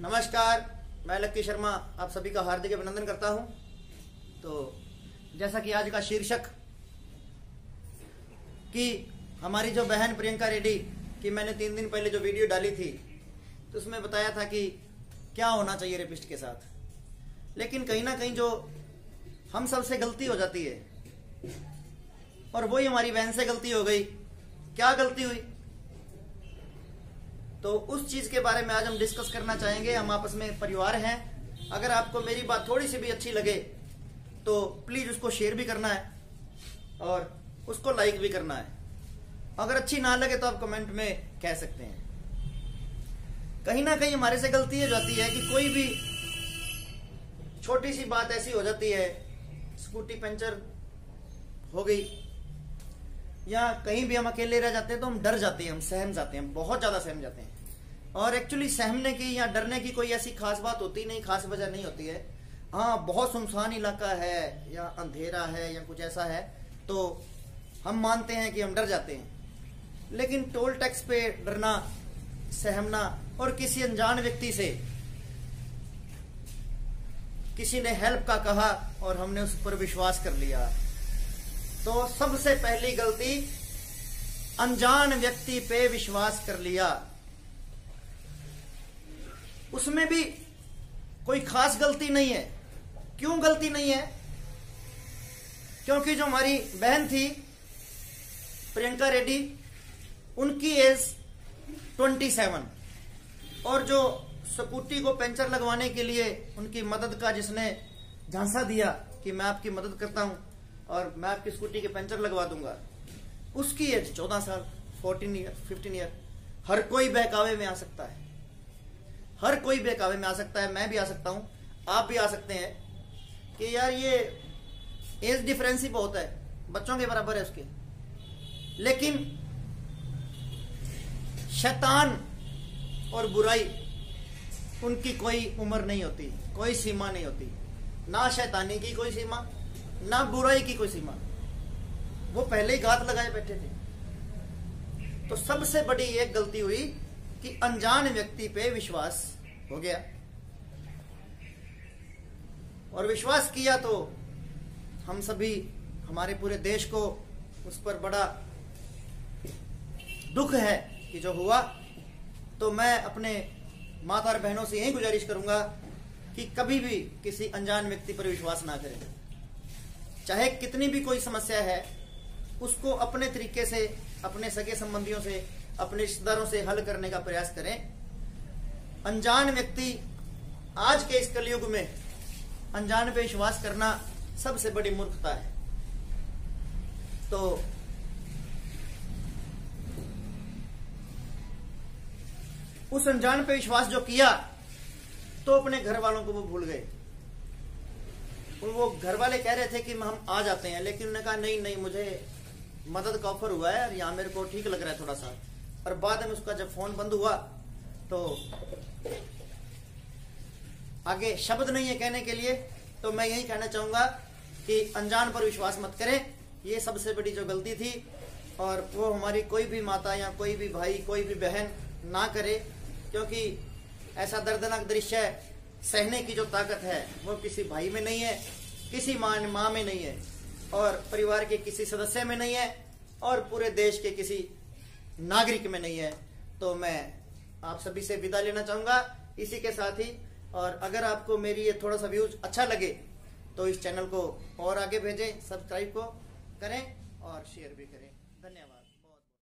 नमस्कार, मैं लक्की शर्मा, आप सभी का हार्दिक अभिनंदन करता हूँ। तो जैसा कि आज का शीर्षक कि हमारी जो बहन प्रियंका रेड्डी, की मैंने तीन दिन पहले जो वीडियो डाली थी तो उसमें बताया था कि क्या होना चाहिए रेपिस्ट के साथ। लेकिन कहीं ना कहीं जो हम सबसे गलती हो जाती है, और वही हमारी बहन से गलती हो गई, क्या गलती हुई? तो उस चीज़ के बारे में आज हम डिस्कस करना चाहेंगे। हम आपस में परिवार हैं। अगर आपको मेरी बात थोड़ी सी भी अच्छी लगे तो प्लीज़ उसको शेयर भी करना है और उसको लाइक भी करना है। अगर अच्छी ना लगे तो आप कमेंट में कह सकते हैं। कहीं ना कहीं हमारे से गलती हो जाती है कि कोई भी छोटी सी बात ऐसी हो जाती है स्कूटी पंचर हो गई, या कहीं भी हम अकेले रह जाते हैं तो हम डर जाते हैं, हम सहम जाते हैं बहुत ज़्यादा सहम जाते हैं। और एक्चुअली सहमने की या डरने की कोई ऐसी खास बात होती नहीं, खास वजह नहीं होती है। हाँ बहुत सुनसान इलाका है, या अंधेरा है, या कुछ ऐसा है तो हम मानते हैं कि हम डर जाते हैं। लेकिन टोल टैक्स पे डरना, सहमना और किसी अनजान व्यक्ति से, किसी ने हेल्प का कहा और हमने उस पर विश्वास कर लिया तो सबसे पहली गलती, अनजान व्यक्ति पे विश्वास कर लिया। उसमें भी कोई खास गलती नहीं है। क्यों गलती नहीं है? क्योंकि जो हमारी बहन थी, प्रियंका रेड्डी, उनकी एज 27 और जो स्कूटी को पंचर लगवाने के लिए उनकी मदद का जिसने झांसा दिया कि मैं आपकी मदद करता हूँ और मैं आपकी स्कूटी के पंचर लगवा दूँगा। उसकी एज 14 साल 14 ईयर 15 ईयर हर कोई बहकावे में आ सकता है। हर कोई बहकावे में आ सकता है, मैं भी आ सकता हूँ, आप भी आ सकते हैं कि यार ये एज डिफरेंस ही बहुत है, बच्चों के बराबर है उसके। लेकिन शैतान और बुराई, उनकी कोई उम्र नहीं होती, कोई सीमा नहीं होती। ना शैतानी की कोई सीमा, ना बुराई की कोई सीमा। वो पहले ही घात लगाए बैठे थे। तो सबसे बड़ी एक गलती हुई कि अनजान व्यक्ति पे विश्वास हो गया। और विश्वास किया तो हम सभी, हमारे पूरे देश को उस पर बड़ा दुख है कि जो हुआ। तो मैं अपने माता और बहनों से यही गुजारिश करूँगा कि कभी भी किसी अनजान व्यक्ति पर विश्वास ना करें। चाहे कितनी भी कोई समस्या है, उसको अपने तरीके से, अपने सगे संबंधियों से अपने रिश्तेदारों से हल करने का प्रयास करें। अनजान व्यक्ति आज के इस कलयुग में अनजान पे विश्वास करना सबसे बड़ी मूर्खता है। तो उस अनजान पे विश्वास जो किया तो अपने घर वालों को वो भूल गए। वो घर वाले कह रहे थे कि हम आ जाते हैं, लेकिन उन्होंने कहा, नहीं नहीं, मुझे मदद का ऑफ़र हुआ है और यहाँ मेरे को ठीक लग रहा है थोड़ा सा। और बाद में उसका जब फ़ोन बंद हुआ तो आगे शब्द नहीं है कहने के लिए तो मैं यही कहना चाहूँगा कि अनजान पर विश्वास मत करें। ये सबसे बड़ी जो गलती थी, और वो हमारी कोई भी माता या कोई भी भाई, कोई भी बहन ना करे, क्योंकि ऐसा दर्दनाक दृश्य सहने की जो ताकत है, वो किसी भाई में नहीं है, किसी माँ माँ में नहीं है, और परिवार के किसी सदस्य में नहीं है, और पूरे देश के किसी नागरिक में नहीं है तो मैं आप सभी से विदा लेना चाहूँगा इसी के साथ ही। और अगर आपको मेरी ये थोड़ा सा व्यूज़ अच्छा लगे तो इस चैनल को और आगे भेजें सब्सक्राइब को करें और शेयर भी करें। धन्यवाद।